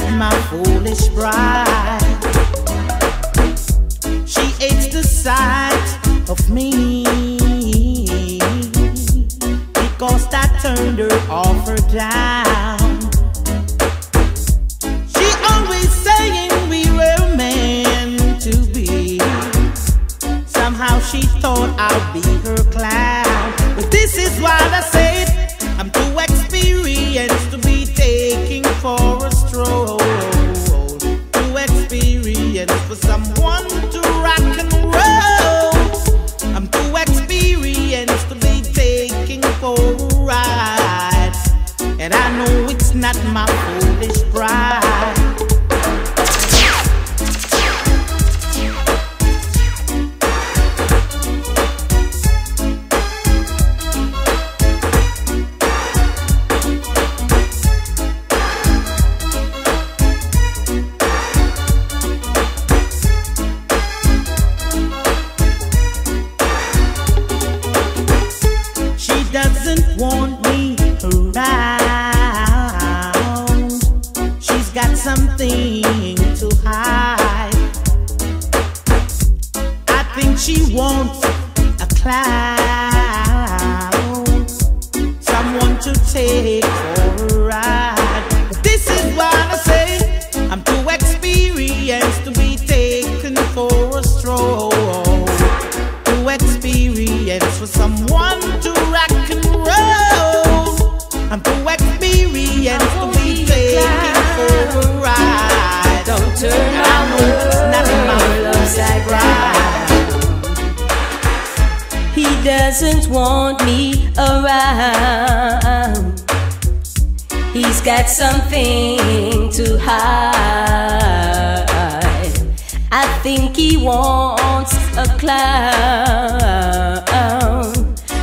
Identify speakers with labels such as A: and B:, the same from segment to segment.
A: not my foolish bride. She hates the sight of me because I turned her off her down. She always saying we were meant to be. Somehow she thought I'd be her clown. But this is why I said doesn't want me around.
B: He's got something to hide. I think he wants a clown,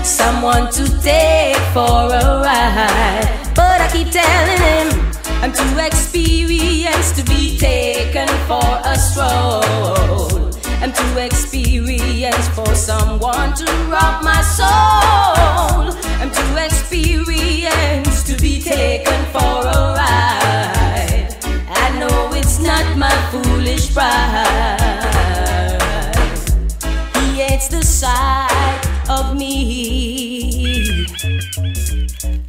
B: someone to take for a ride. But I keep telling him I'm too experienced to be taken for a stroll. I'm too experienced for someone to rock my soul. I'm too experienced to be taken for a ride. I know it's not my foolish pride. He hates the sight of me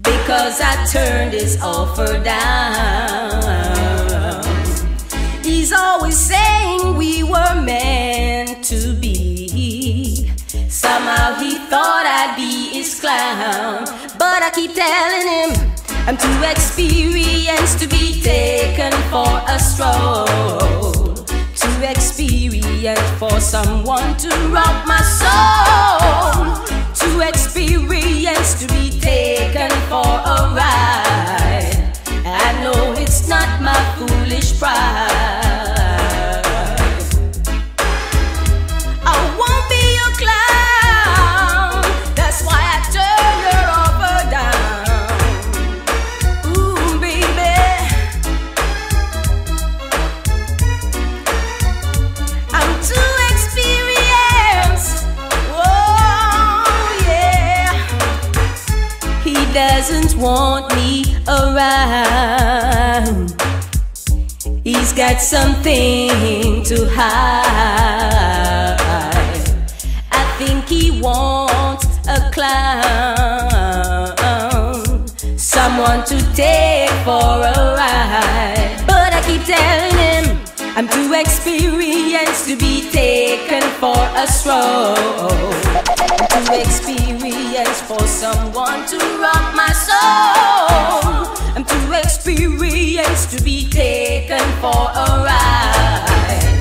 B: because I turned his offer down. He's always saying we were meant Somehow he thought I'd be his clown. But I keep telling him I'm too experienced to be taken for a stroll. Too experienced for someone to rock my soul. Too experienced to be taken for a ride. I know it's not my foolish pride. Got something to hide. I think he wants a clown, someone to take for a ride. But I keep telling him I'm too experienced to be taken for a stroll. I'm too experienced for someone to rock my soul. I'm too experienced to be taken for a ride.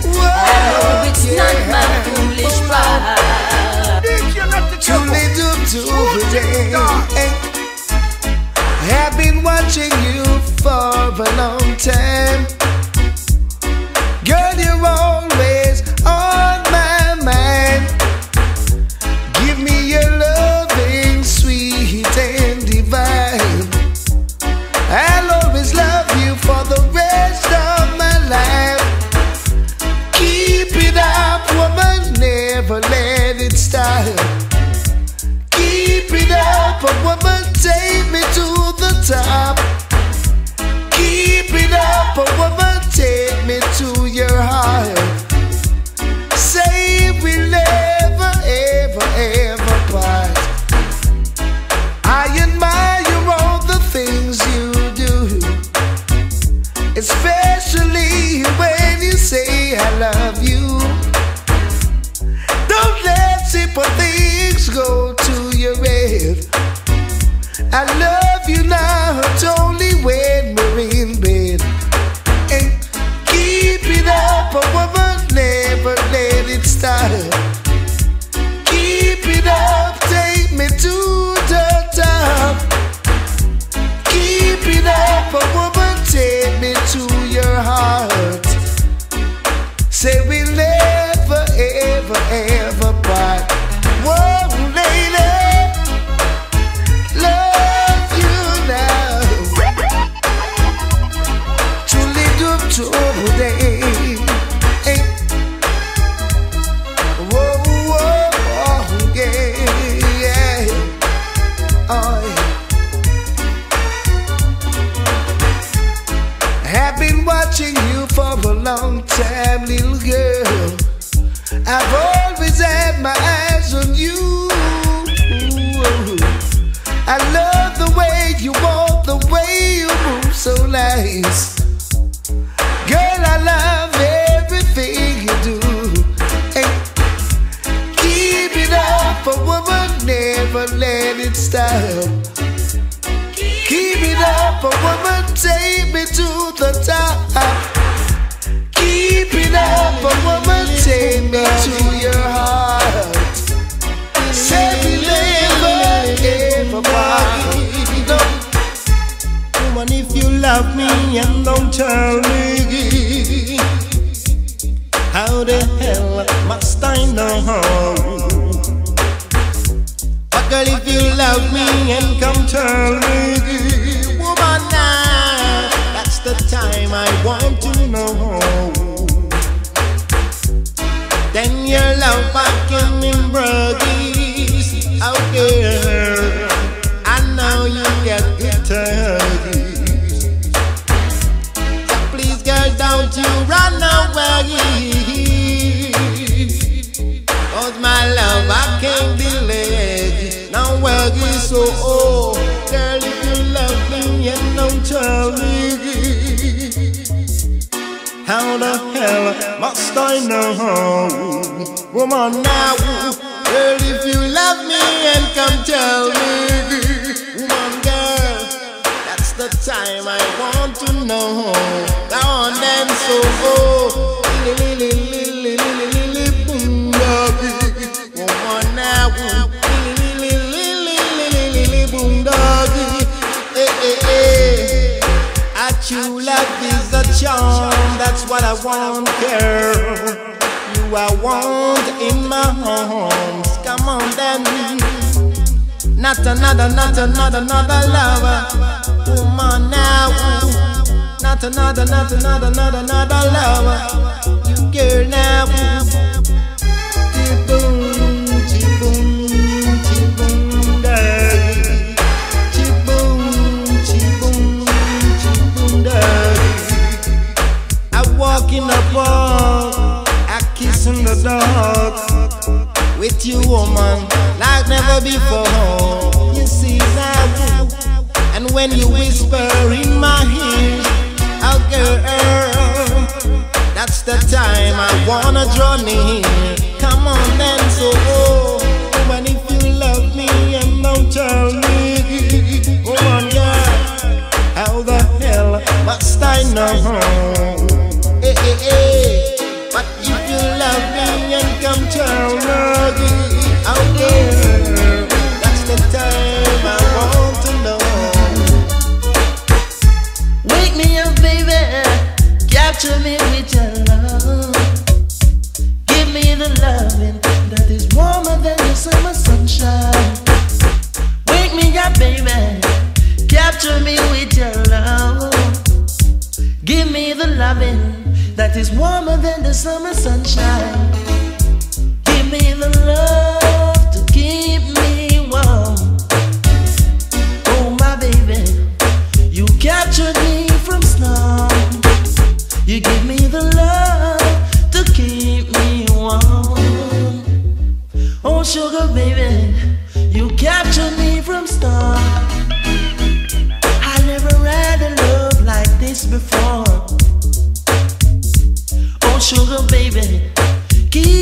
C: And.
D: tell me how the hell must I know? But girl, if you love me and come tell me, woman, now that's the time I want to know. Then your love back in bruggies out there. How the hell must I know? Woman, now, girl, if you love me and come tell me. Woman, girl, that's the time I want to know. Now and then, so go. Woman, now, boom doggy. Hey, hey, hey. I true love this charm, that's what I want, girl. You are want in my arms. Come on then. Not another, not another, another lover. Woman now. Not another, not another, not another lover. You girl now. to me with your love. Give me the loving that is warmer than the summer sunshine. Wake me up, baby. Capture me with your love. Give me the loving
A: that is warmer than the summer sunshine. Give me the love. Me from star. I never had a love like this before. Oh, sugar baby, keep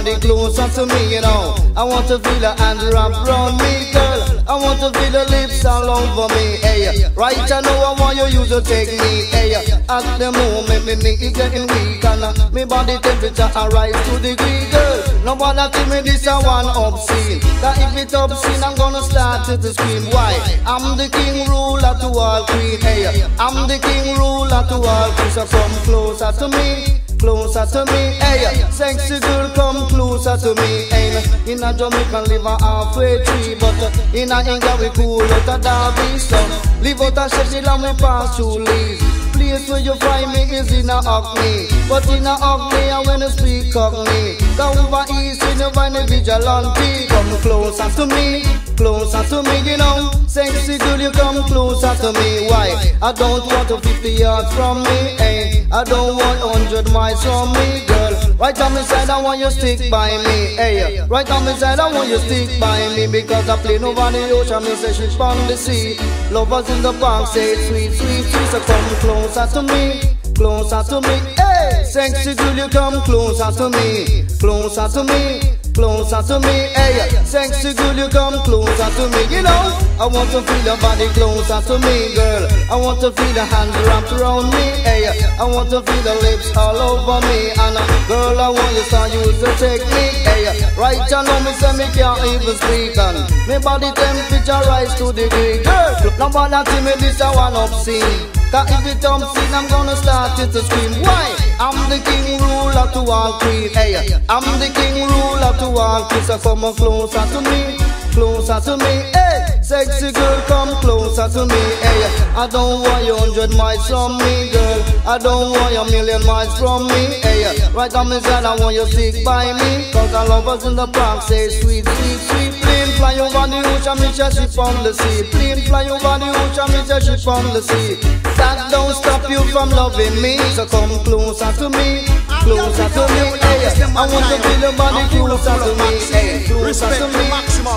E: body closer to me. You know, I want to feel your hands wrapped around me, girl. I want to feel your lips all over me. Eh, hey, right I know I want you, you to take me. Eh, hey, at the moment me me is getting weak and uh, me body temperature arise to the degree, girl. No bother to me this a one obscene. That if it obscene, I'm gonna start to, scream. Why? I'm the king ruler to all queen. Eh, hey, I'm the king ruler to all queen. So come closer to me. Closer to me, hey, sexy girl, come closer to me. Hey, in a Jamaica, live a Half Way Tree, but uh, in a England we cool out a Derby so Live out a Sheffield and we pass through Leeds. Place where you find me is in a Hackney, but in a Hackney I you speak Cockney. Down over east when you find vigilante. Come closer to me, closer to me, you know. Sexy girl, you come closer to me. Why? I don't want to 50 yards from me, hey. I don't want 100 miles from me, girl. Right on my side, I want you stick by me, hey. Right on my side, I want you stick by me because I play over the ocean, me say she's on the sea. Lovers in the park say sweet, sweet, sweet. So come closer to me, closer to me, hey. Sexy girl, you come closer to me, closer to me. Closer to me, hey, sexy girl, you come closer to me. You know, I want to feel your body closer to me, girl. I want to feel the hands wrapped around me, hey. I want to feel the lips all over me, and uh, girl, I want you to use the technique, hey. Right now, me say me can't even speak, and me body temperature rise to the degree, girl. Nobody to me this a one obscene. Cause if it obscene, I'm gonna start it to scream. Why? I'm the king ruler to all queen. Hey, I'm the king ruler to all queen. So come closer to me, closer to me. Hey, sexy girl, come closer to me. Hey, I don't want you hundred miles from me, girl. I don't want you million miles from me. Hey, right on my side, I want you stick by me. Cause the lovers in the park say sweet, sweet, sweet. Plane fly over the ocean, me say ship on the sea. Plane fly over the ocean, me say ship on the sea. That don't stop you from loving me. So come closer to me, closer to me. Hey, I want to feel your body closer to me. Hey, closer to me,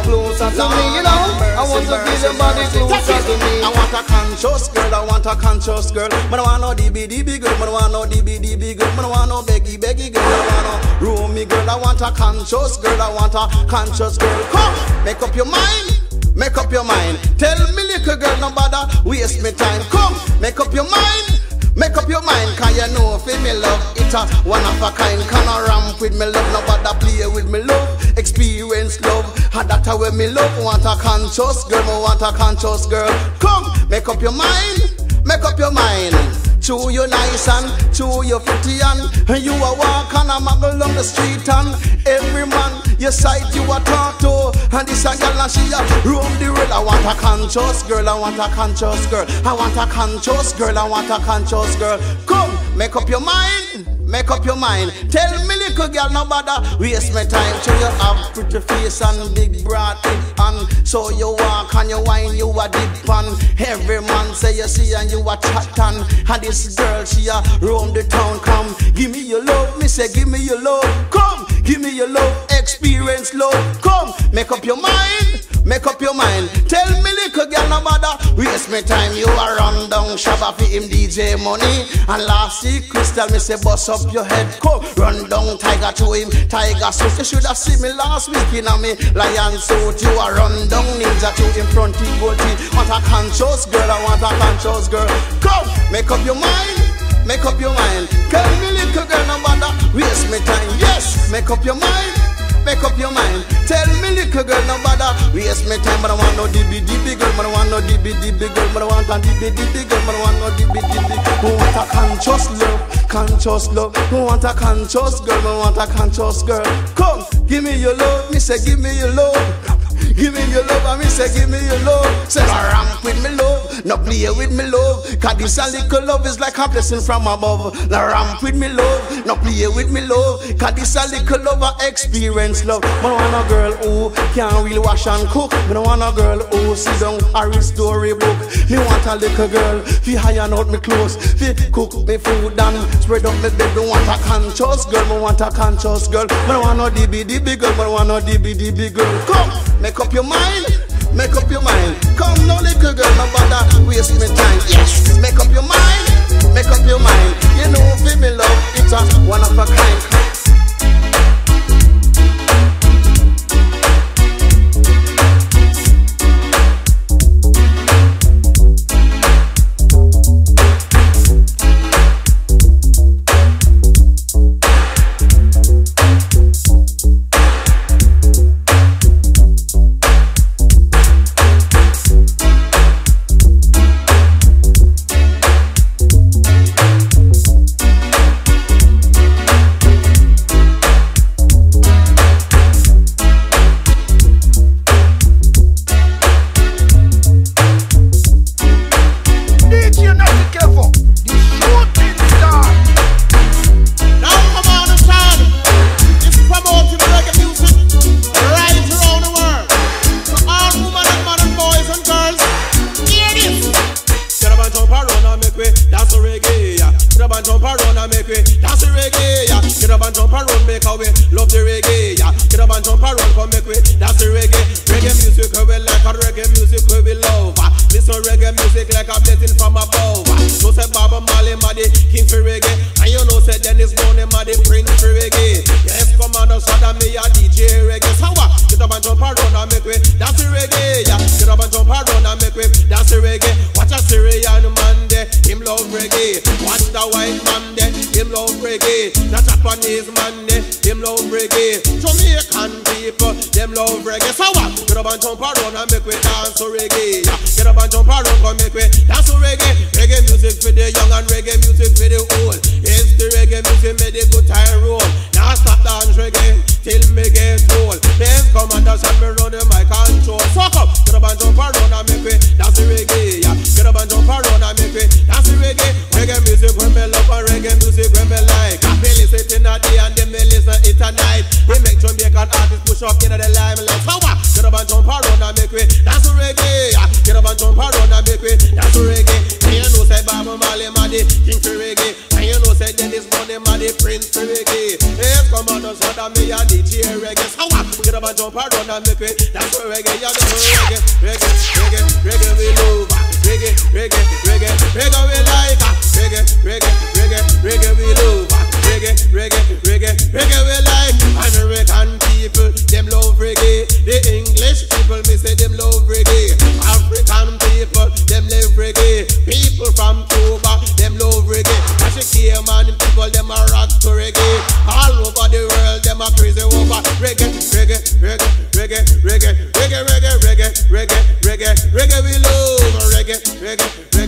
E: closer to me. You know, I want to feel your body closer to me.
F: I want a conscious girl, I want a conscious girl. Man, I want no DB DB girl, man, I want no DB DB girl, man, I want no beggy beggy girl, I want no roomy girl, I want a conscious girl, I want a conscious girl. Come, make up your mind. Make up your mind. Tell me, little girl, no bother waste me time. Come, a one of a kind. Can I ramp with me love, nobody play with me love. Experience love, and that's how me love. Want a conscious girl, me want a conscious girl. Come, make up your mind, make up your mind. Chew you nice and chew you pretty and you a walk and a muggle on the street and every man you sight you a talk to and this a girl and she a roam the world. I want a conscious girl, I want a conscious girl, I want a conscious girl, I want a conscious girl. Come, make up your mind. Make up your mind. Tell me, little girl, no bother waste my time. So you have pretty face and big broad hip and so you walk and you wine, you a dip on. Every man say you see and you a chat on. And this girl, she a roam the town. Come, give me your love. Me say, give me your love. Come, give me your love. Experience love. Come, make up your mind. Make up your mind. Tell me, little girl, no bother waste my time. You a run down Shabba for him DJ money. And last see Crystal, me say, bust up your head. Come, run down Tiger to him. Tiger suit. You should have seen me last week in a me lion suit. You a run down ninja to in front goatee. Want a conscious girl, I want a conscious girl. Come, make up your mind. Make up your mind. Tell me, little girl, no bother waste my time. Yes, make up your mind make up your mind. Tell me, little girl, no bother waste my time. But I want no dibby dibby girl, but I want no dibby dibby girl, but I want a dibby dibby girl, but I want no dibby dibby. Who want a conscious love, conscious love? Who want a conscious girl? Who want a conscious girl? Come, give me your love. Me say, give me your love. Give me your love, and me say, give me your love. Say, no ramp with me love, no play with me love. Cause this a little love is like a blessing from above. No ramp with me love, no play with me love. Cause this a little love, I experience love. But I want a girl who can really wash and cook. But I want a girl who sit down a read story book. Me want a little girl, fi iron out me clothes, fi cook me food and spread up me bed. Me want a conscious girl, me want a conscious girl. I want no dibby girl, I want no dibby girl. Come, make up your mind. Make up your mind. Come no little girl, no bother waste me time. Yes, make up your mind. Make up your mind. You know, me love, it's a one of a kind.
G: A reggae music we love. Listen reggae music like a blessing from above. No say Baba Marley, ma king for reggae, and you know say Dennis Brown, ma the prince for reggae. Yes, Commander Sada, me a DJ reggae. So what? Get up and jump around and make way dance the reggae. Yeah. Get up and jump around and make way dance the reggae. Watch a Syrian man there, him love reggae. Watch the white man there, him love reggae. The Japanese man there, him love reggae. Jamaican people, love reggae. So what? Get up and jump around and make way dance to reggae. Yeah. Get up and jump around and make way dance to reggae. Reggae music for the young and reggae music for the old. It's the reggae music made the good time roll. Now stop dance reggae till me get old. Then commanders and me run mic control. Fuck up, get up and jump around and make way dance to reggae. And make way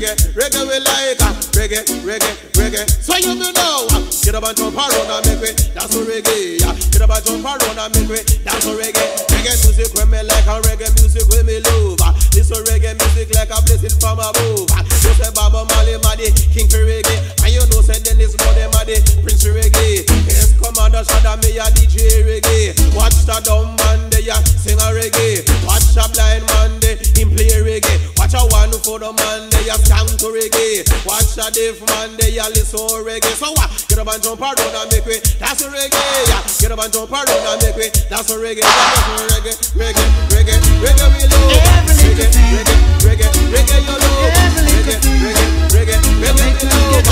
G: reggae, reggae we like uh, reggae, reggae, reggae. So you me know, ah, get up and jump around and make
H: it that's so reggae. Ah. Get up and jump around and make it that's so reggae. Reggae music when me like and reggae music when me love. This so reggae music like a blessing from above. You say Baba Mali Madi, King for reggae, and you know say Dennis Muddy Madi, Prince for reggae. Yes, Commander Shada me a DJ reggae. Watch the dumb man they a sing a reggae. Watch a blind man they him play reggae. Watch a one for the man they a scan to reggae. Watch a diff man, they a listen reggae. So what? Get up and jump around and make way. That's a reggae. Yeah. Get up and jump around and make way. That's a reggae. That's a reggae. Reggae, reggae, reggae, me love. Reggae, reggae, reggae, reggae, you love. Reggae, reggae, reggae, reggae, me love.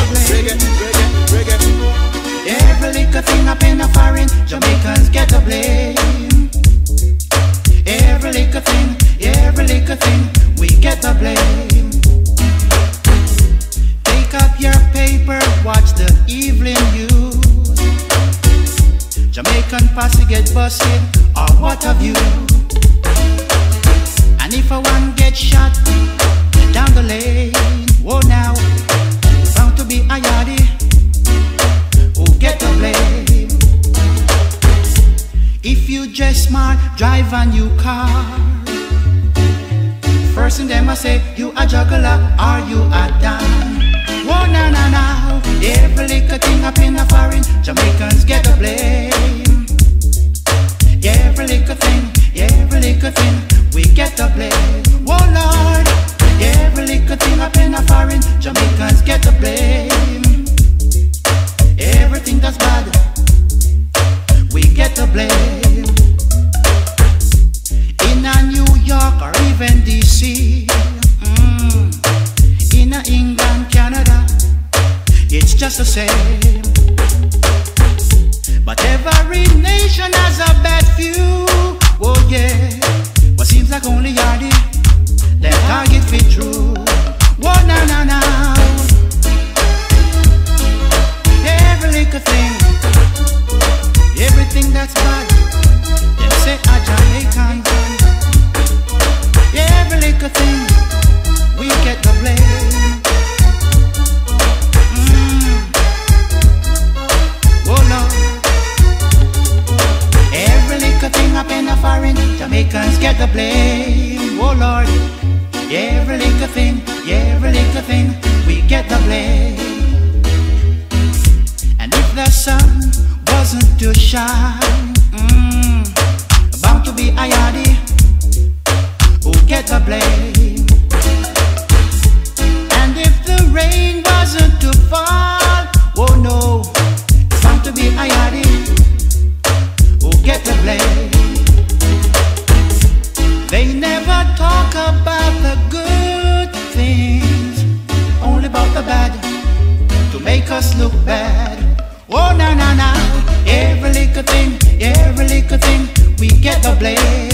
I: we get the blame.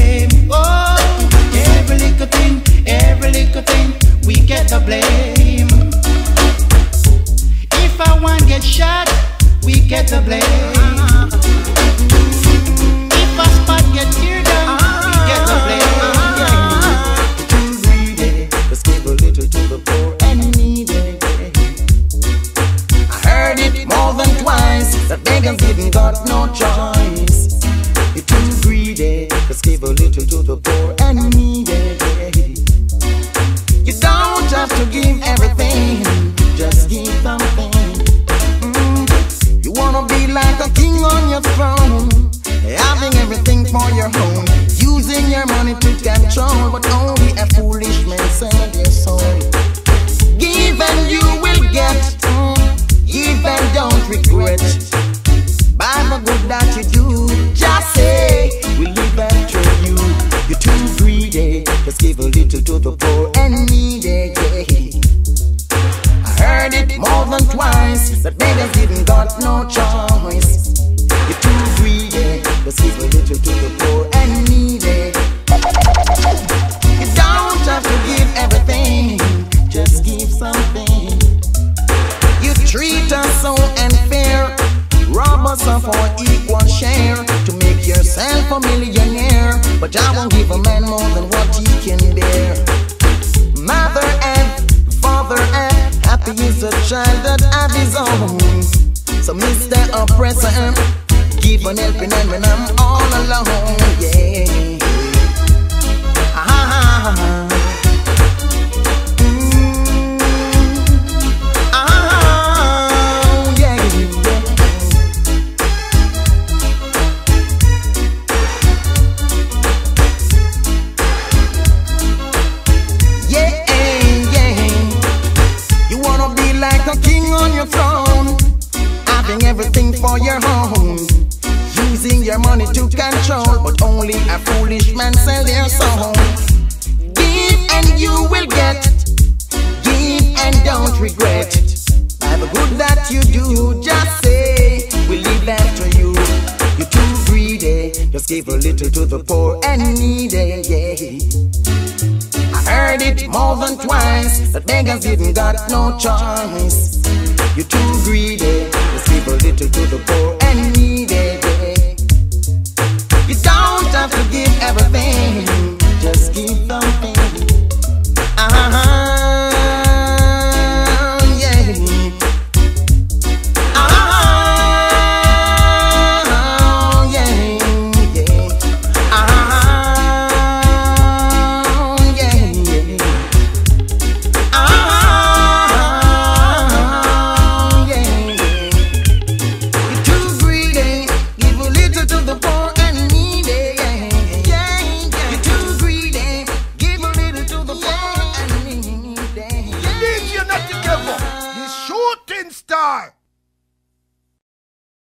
J: Give
I: an helping when I'm all alone. Yeah. Ah, mm, soul. Give and you will get, give and don't regret. By the good that you do, just say, we leave that to you. You're too greedy, just give a little to the poor and needy, yeah. I heard it more than twice. The beggars didn't got no choice. You're too greedy. Just give a little to the poor and needy have to give everything. Just keep on thinking. Uh huh.